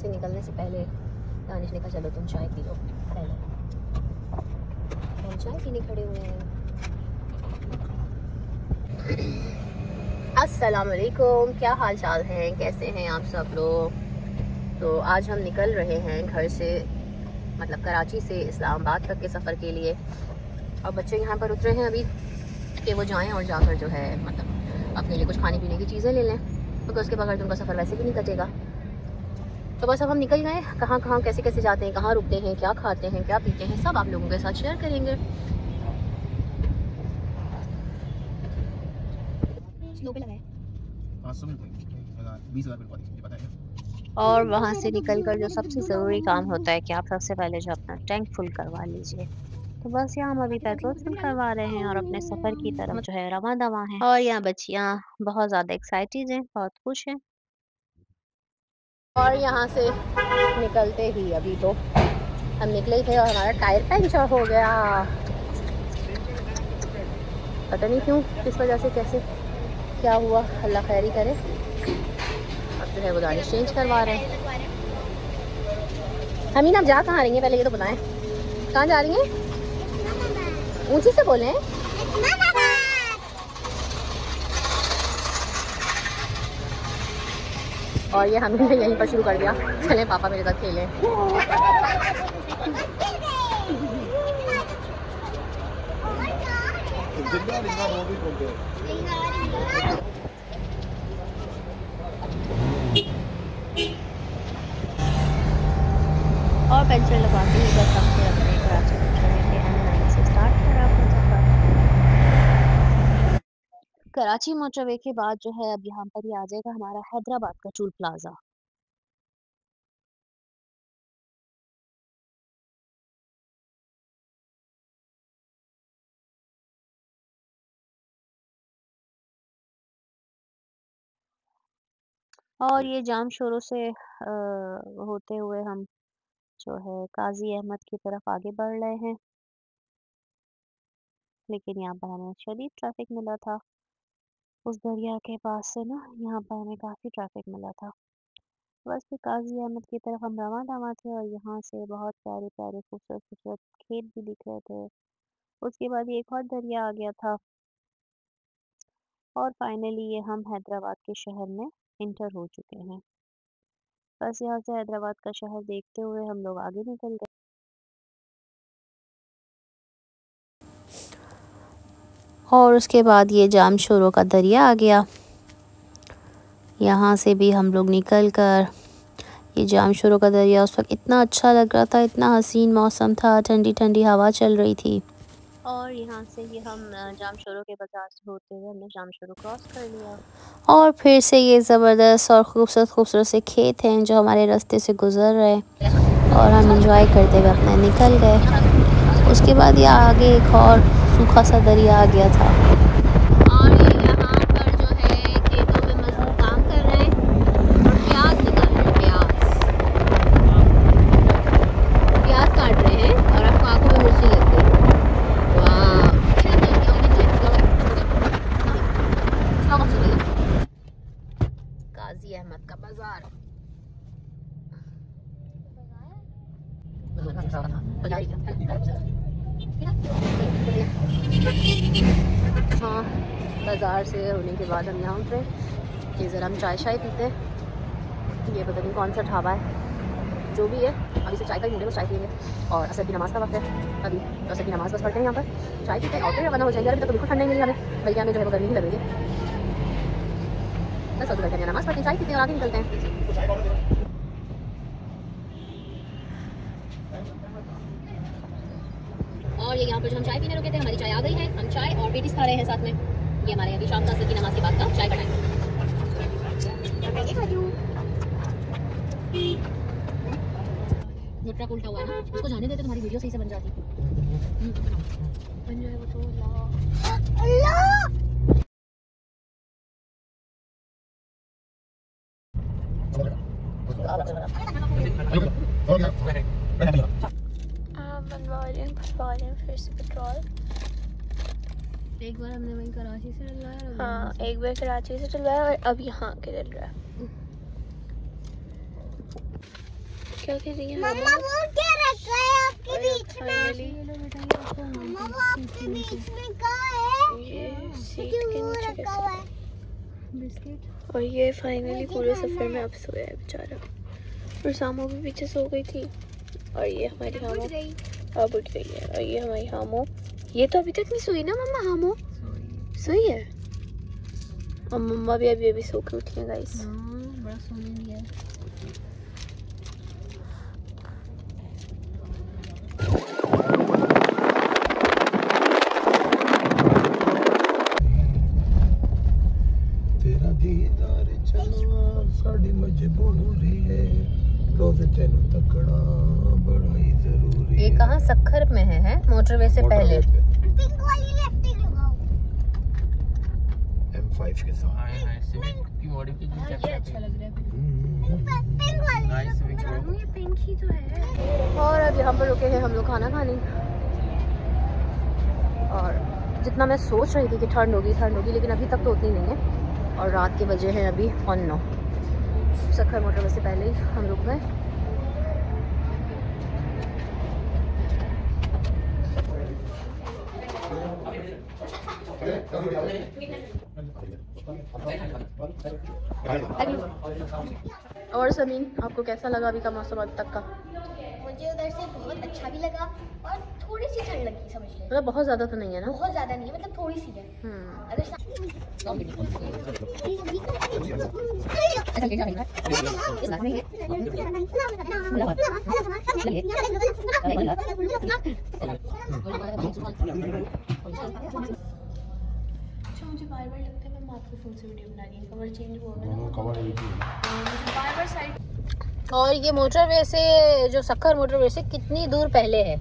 से निकलने से पहले दानिश ने कहा, चलो तुम चाय पी लो, पहले। हम चाय पीने खड़े हुए हैं। अस्सलाम वालेकुम क्या हाल चाल हैं? कैसे हैं आप सब लोग? तो आज हम निकल रहे हैं घर से मतलब कराची से इस्लामाबाद तक के सफ़र के लिए। और बच्चे यहाँ पर उतरे हैं अभी, कि वो जाएँ और जाकर जो है मतलब अपने लिए कुछ खाने पीने की चीज़ें ले लें। क्योंकि उसके बगैर तो उनका सफ़र वैसे भी नहीं कटेगा। तो बस अब हम निकल गए। कहाँ कहाँ कैसे कैसे जाते हैं कहाँ रुकते हैं क्या खाते हैं क्या पीते हैं सब आप लोगों के साथ शेयर करेंगे। स्लो पे लगाए। और वहाँ से निकल कर जो सबसे ज़रूरी काम होता है कि आप सबसे पहले जो अपना टैंक फुल करवा लीजिए। तो बस यहाँ हम अभी पेट्रोल फुल करवा रहे हैं और अपने सफ़र की तरफ़ जो है रवा दवा है। और यहाँ बच्चियाँ बहुत ज़्यादा एक्साइटेड हैं बहुत खुश हैं। और यहाँ से निकलते ही अभी तो। हम निकले थे और हमारा टायर पंचर हो गया। पता नहीं क्यों, किस वजह से, कैसे, क्या हुआ? अल्लाह खैरी करे। अब जो है वो गाड़ी चेंज करवा रहे हैं। हमीन, आप जा कहाँ रही हैं? पहले ये तो बताएँ। कहाँ जा रही हैं? ऊँची से बोलें। और ये हमने यहीं पर शुरू कर दिया। चले, पापा मेरे साथ खेलें। और पेंसिल लगा के ही, बस हम फिर अपने कराची पहुँचने के एम नाइन से स्टार्ट करा अपना सफ़र कराची मोटरवे के बाद जो है अब यहाँ पर ही आ जाएगा हमारा हैदराबाद का टूल प्लाजा। और ये जाम शोरों से आ, होते हुए हम जो है काजी अहमद की तरफ़ आगे बढ़ रहे हैं। लेकिन यहाँ पर हमें शदीद ट्रैफ़िक मिला था। उस दरिया के पास से ना, यहाँ पर हमें काफ़ी ट्रैफ़िक मिला था। बस फिर काजी अहमद की तरफ़ हम रवा दवा थे और यहाँ से बहुत प्यारे प्यारे, खूबसूरत खूबसूरत खेत भी दिख रहे थे। उसके बाद एक और दरिया आ गया था। और फाइनली ये हम हैदराबाद के शहर में इंटर हो चुके हैं। बस यहाँ से हैदराबाद का शहर देखते हुए हम लोग आगे निकल गए। और उसके बाद ये जाम शोरों का दरिया आ गया। यहाँ से भी हम लोग निकल कर ये जाम शोरों का दरिया उस वक्त इतना अच्छा लग रहा था इतना हसीन मौसम था ठंडी ठंडी हवा चल रही थी। और यहाँ से ही हम जाम शोरों के बाज़ार से होते हुए हमने जाम शोरों क्रॉस कर लिया। और फिर से ये ज़बरदस्त और खूबसूरत खूबसूरत से खेत हैं जो हमारे रास्ते से गुज़र रहे और हम इंजॉय करते हुए अपने निकल गए। उसके बाद ये आगे एक और सूखा सा दरिया आ गया था और ये यहाँ पर जो है खेतों में मजदूर काम कर रहे हैं और प्याज निकाल रहे हैं प्याज प्याज काट रहे हैं और आपको आँखों में मिर्ची लग गई काजी अहमद का बाज़ार हाँ बाज़ार से होने के बाद हम यहाँ उतरे। ये ज़रा हम चाय शाय पीते हैं। ये पता नहीं कौन सा ढाबा है। जो भी है। अभी से चाय का मुझे चाय पियेंगे। और असर की नमाज़ का वक्त है। अभी तो असर की नमाज़ बस पढ़ते हैं यहाँ पर। चाय पीते हैं, और फिर रवाना हो जाएँगे। अभी तक तो बिल्कुल ठंड नहीं हमें। बल्कि हमें जो है वो गर्मी ही लग रही है। बस करते हैं नमाज़ पढ़ते चाय पीते हैं और आगे निकलते हैं। और ये यहाँ पर जो हम चाय पीने रुके थे, हमारी चाय आ गई है। हम चाय और पेटिस खा रहे हैं साथ में। ये हमारे अभी शाम का असर की नमाज़ के बाद का चाय का ट्रक उल्टा हुआ है ना? उसको जाने देते तुम्हारी वीडियो सही से बन जाती। बन जाए वो तो बनवा रही हूँ भरवा रही हूँ फिर से पेट्रोल एक बार हमने वहीं कराची से डलवाया और हाँ एक बार कराची से डलवाया और अब यहाँ आके डल रहा है। क्या कह रही है? मम्मा वो क्या रखा है आपके बीच में? फाइनली मम्मा वो आपके बीच में कहाँ है? ये सीट के नीचे रखा हुआ है? और ये फाइनली पूरे सफ़र में अब सोया है बेचारा। और सामो भी पीछे सो गई थी। और ये हमारी हामो। अब उठ गई है। और ये हमारी हामो। ये तो अभी तक नहीं सोई ना मम्मा हम सोई है? और मम्मा भी अभी अभी सो के उठी है गाइस बड़ा सोने M5 के साथ। हाय हाय सिविक की मॉडिफिकेशन चेक करते हैं हम्म, पिंक वाली नाइस सिविक ब्रो ये पिंक ही तो है। और अब यहाँ पर रुके हैं हम लोग खाना खाने। और जितना मैं सोच रही थी कि ठंड होगी ठंड होगी लेकिन अभी तक तो उतनी नहीं है। और रात के बजे हैं अभी ऑन नौ सखर मोटरवे से पहले ही हम रुक गए। और समीन आपको कैसा लगा अभी का मौसम अब तक का मुझे उधर से बहुत अच्छा भी लगा और थोड़ी सी ठंड लगी समझ ले मतलब बहुत ज़्यादा तो नहीं है ना बहुत ज़्यादा नहीं है मतलब थोड़ी सी है हम्म अगर अच्छा मुझे बार बार लगता है मैं माथ के फ़ोन से वीडियो बना रही हूँ कवर चेंज हुआ है दोनों कवर एक ही मुझे बार बार साइड और ये मोटरवे से जो सक्खर मोटरवे से कितनी दूर पहले है?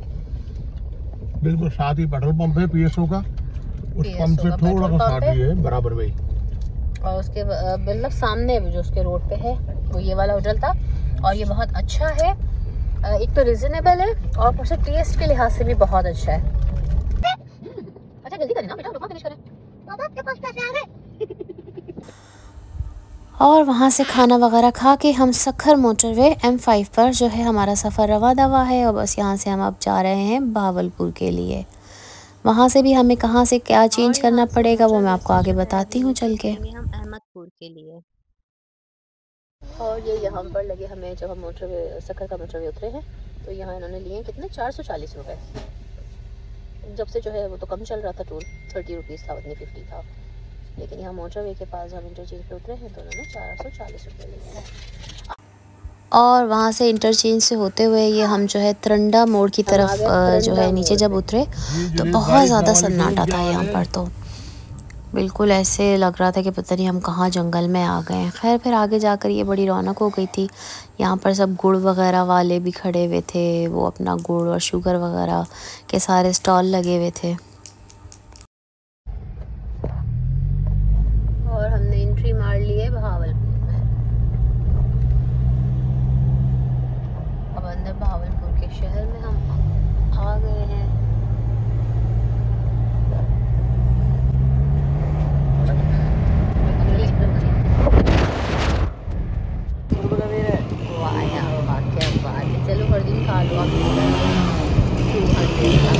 बिल्कुल साथ ही पेट्रोल पंप है पीएसओ का। उस पंप से थोड़ा सा साथ ही। है बराबर वही और उसके मतलब सामने जो उसके रोड पे है वो ये वाला होटल था और ये बहुत अच्छा है। एक तो रिजनेबल है और ऊपर से टेस्ट के लिहाज से भी बहुत अच्छा है। अच्छा जल्दी करें ना बेटा रुको फिनिश करें। और वहाँ से खाना वगैरह खा के हम सखर मोटरवे M5 पर जो है हमारा सफ़र रवा दवा है और बस यहाँ से हम अब जा रहे हैं भावलपुर के लिए। वहाँ से भी हमें कहाँ से क्या चेंज करना पड़ेगा वो मैं आपको आगे बताती हूँ चल के हम अहमदपुर के लिए। और ये यहाँ पर लगे हमें जब हम मोटरवे सखर का मोटरवे उतरे हैं तो यहाँ इन्होंने लिए कितने? चार सौ चालीस रुपये जब से जो है वो तो कम चल रहा था टोल थर्टी रुपीज़ था उतनी फिफ्टी था। लेकिन यहाँ मोटरवे के पास हम इंटरचेंज पे उतरे हैं तो उन्होंने चार सौ चालीस रुपये लिए। हैं और वहाँ से इंटरचेंज से होते हुए ये हम जो है त्रंडा मोड़ की तरफ़ जो है नीचे जब उतरे तो बहुत ज़्यादा सन्नाटा था यहाँ पर तो। बिल्कुल ऐसे लग रहा था कि पता नहीं हम कहाँ जंगल में आ गए हैं। खैर, फिर आगे जाकर ये बड़ी रौनक हो गई थी। यहाँ पर सब गुड़ वगैरह वाले भी खड़े हुए थे, वो अपना गुड़ और शुगर वगैरह के सारे स्टॉल लगे हुए थे और हमने एंट्री मार ली है भावलपुर में अब अंदर भावलपुर के शहर में हम आ गए हैं वाह यार वाह क्या बात है चलो हर दिन खा लो आप टू हंड्रेड का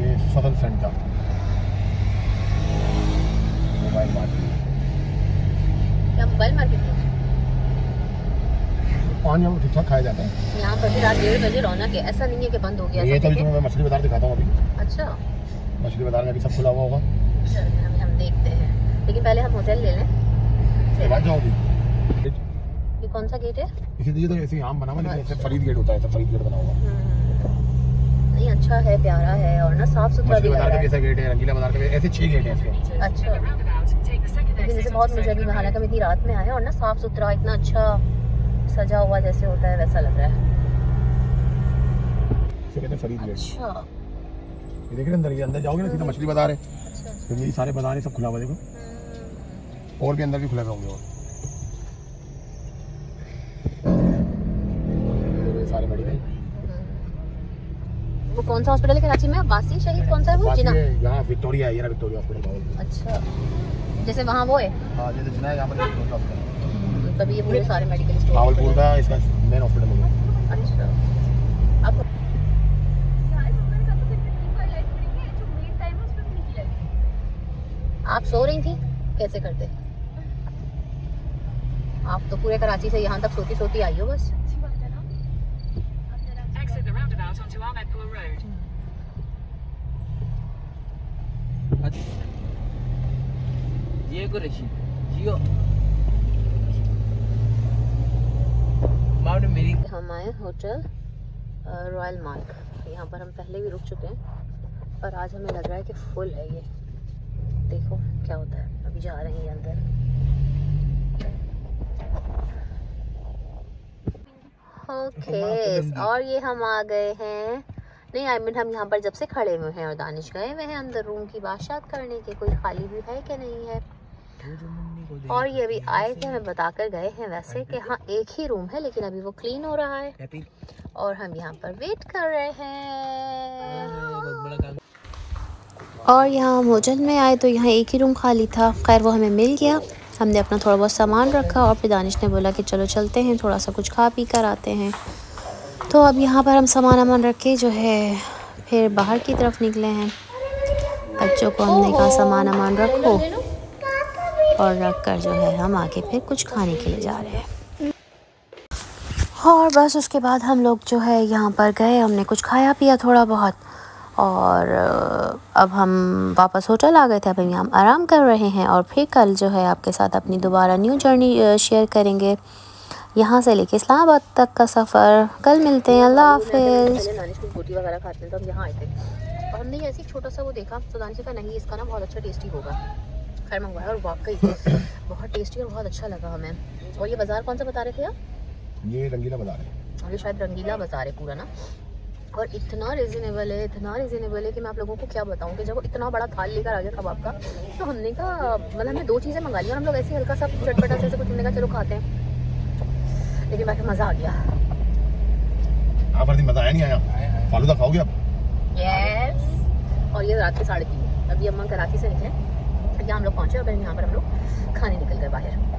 ये फ़सल सेंटर मोबाइल मार्केट क्या मोबाइल मार्केट है पानी हम ठीक ठाक खाया जाता है। यहाँ पर भी रात डेढ़ बजे रौनक है। ऐसा नहीं है कि बंद हो गया ये तो अभी तुम्हें मैं मछली बाज़ार दिखाता हूँ अभी। अच्छा। मछली बाज़ार में अभी सब खुला हुआ होगा। हम हम देखते हैं। लेकिन पहले हम होटल ले लें। ये कौन सा गेट है? इसीलिए तो ऐसे आम बना हुआ फरीद गेट होता है फरीद गेट बना हुआ। हम्म। नहीं अच्छा है प्यारा है और ना साफ़ सुथरा भी बाज़ार का रहा ऐसा गेट है रंगीला बाज़ार का ऐसे छह गेट है इसके। अच्छा। लेकिन जैसे बहुत मुझे अभी हालाँकि हम इतनी रात में आए और ना साफ़ सुथरा इतना अच्छा सजा हुआ जैसे होता है वैसा लग रहा है। फरीद अच्छा। ये देख रहे अंदर ये अंदर जाओगे ना सीधा मछली बाज़ार है। अच्छा। फिर ये सारे बाज़ार है सब खुला हुआ देखो। हम्म। और भी अंदर भी खुले हुए होंगे और। सारे मेडिकल वो कौन सा हॉस्पिटल है कराची में? बासी शहीद कौन सा है वो? जिना। यहाँ विक्टोरिया है ये ना विक्टोरिया हॉस्पिटल अच्छा। जैसे वहाँ वो है? हाँ जैसे जिना है यहाँ पर तभी ये पूरे सारे मेडिकल स्टोर भावलपुर का इसका मेन हॉस्पिटल होगा अच्छा। आप सो रही थी? कैसे करते? आप तो पूरे कराची से यहाँ तक सोती सोती आई हो बस. ये को जियो आए होटल रॉयल मार्क यहाँ पर हम पहले भी रुक चुके हैं और आज हमें लग रहा है कि फुल है ये। देखो क्या होता है। अभी जा रहे हैं ये अंदर ओके और ये हम आ गए हैं। नहीं आई I मीन mean, हम यहाँ पर जब से खड़े हुए हैं और दानिश गए हुए हैं अंदर रूम की बादशात करने के कोई खाली भी है कि नहीं है? और ये अभी आए थे हमें बताकर गए हैं वैसे कि हाँ एक ही रूम है लेकिन अभी वो क्लीन हो रहा है। और हम यहाँ पर वेट कर रहे हैं। काम। और यहाँ हम होटल में आए तो यहाँ एक ही रूम खाली था। खैर वो हमें मिल गया। हमने अपना थोड़ा बहुत सामान रखा और फिर दानिश ने बोला कि चलो चलते हैं थोड़ा सा कुछ खा पी कर आते हैं। तो अब यहाँ पर हम सामान वामान रख के जो है फिर बाहर की तरफ़ निकले हैं। बच्चों को हमने कहा सामान वामान रखो। और रख कर जो है हम आगे फिर कुछ खाने के लिए जा रहे हैं। और बस उसके बाद हम लोग जो है यहाँ पर गए, हमने कुछ खाया पिया थोड़ा बहुत। और अब हम वापस होटल आ गए थे, अब हम आराम कर रहे हैं और फिर कल जो है आपके साथ अपनी दोबारा न्यू जर्नी शेयर करेंगे। यहाँ से लेके इस्लामाबाद तक का सफ़र। कल मिलते हैं, अल्लाह रोटी वगैरह खाते हैं तो हम यहाँ आए थे। और हमने ऐसे छोटा सा वो देखा तो दानिश ने कहा, नहीं, इसका ना बहुत अच्छा टेस्टी होगा। खैर मंगवाया और वाकई बहुत टेस्टी और बहुत अच्छा लगा हमें। और ये बाज़ार कौन सा बता रहे थे आप? ये रंगीला बाज़ार है। और ये शायद रंगीला बाज़ार है पूरा ना? और इतना रिजनेबल है इतना रिजनेबल है कि मैं आप लोगों को क्या बताऊँ कि जब वो इतना बड़ा थाल लेकर आ गया कबाब का तो हमने कहा मतलब हमने दो चीज़ें मंगा ली और हम लोग ऐसे हल्का सा चटपटा से कुछ हमने कहा चलो खाते हैं। लेकिन बाकी मज़ा आ गया। पर दिन मज़ा आया नहीं आया? फालूदा खाओगे आप? यस और ये रात के साढ़े तीन अभी हम कराची से निकले। यहाँ हम लोग पहुँचे और फिर यहाँ पर हम लोग खाने निकल गए बाहर।